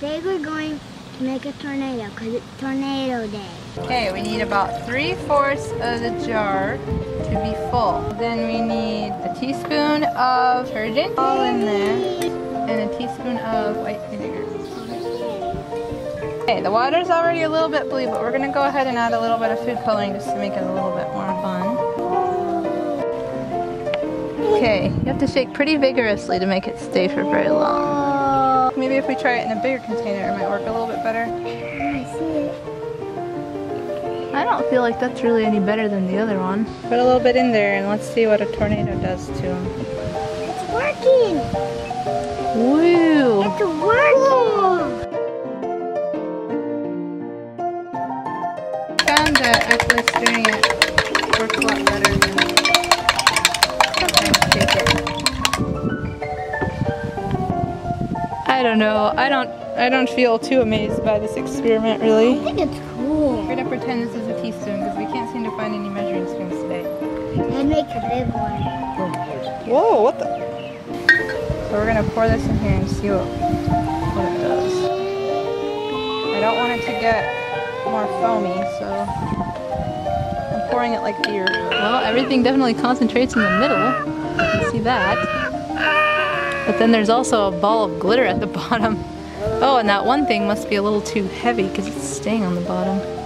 Today we're going to make a tornado because it's tornado day. Okay, we need about three-fourths of the jar to be full. Then we need a teaspoon of detergent, all in there, and a teaspoon of white vinegar. Okay, the water's already a little bit blue, but we're gonna go ahead and add a little bit of food coloring just to make it a little bit more fun. Okay, you have to shake pretty vigorously to make it stay for very long. Maybe if we try it in a bigger container, it might work a little bit better. I see it. I don't feel like that's really any better than the other one. Put a little bit in there and let's see what a tornado does to them. It's working. Woo! It's working. Found that actually stirring it I don't know. I don't I don't feel too amazed by this experiment really. I think it's cool. We're gonna pretend this is a teaspoon because we can't seem to find any measuring spoons today. I make a big one. Whoa, what the? So we're gonna pour this in here and see what, what it does. I don't want it to get more foamy, so I'm pouring it like beer. Well, everything definitely concentrates in the middle. You can see that. But then there's also a ball of glitter at the bottom. Oh, and that one thing must be a little too heavy because it's staying on the bottom.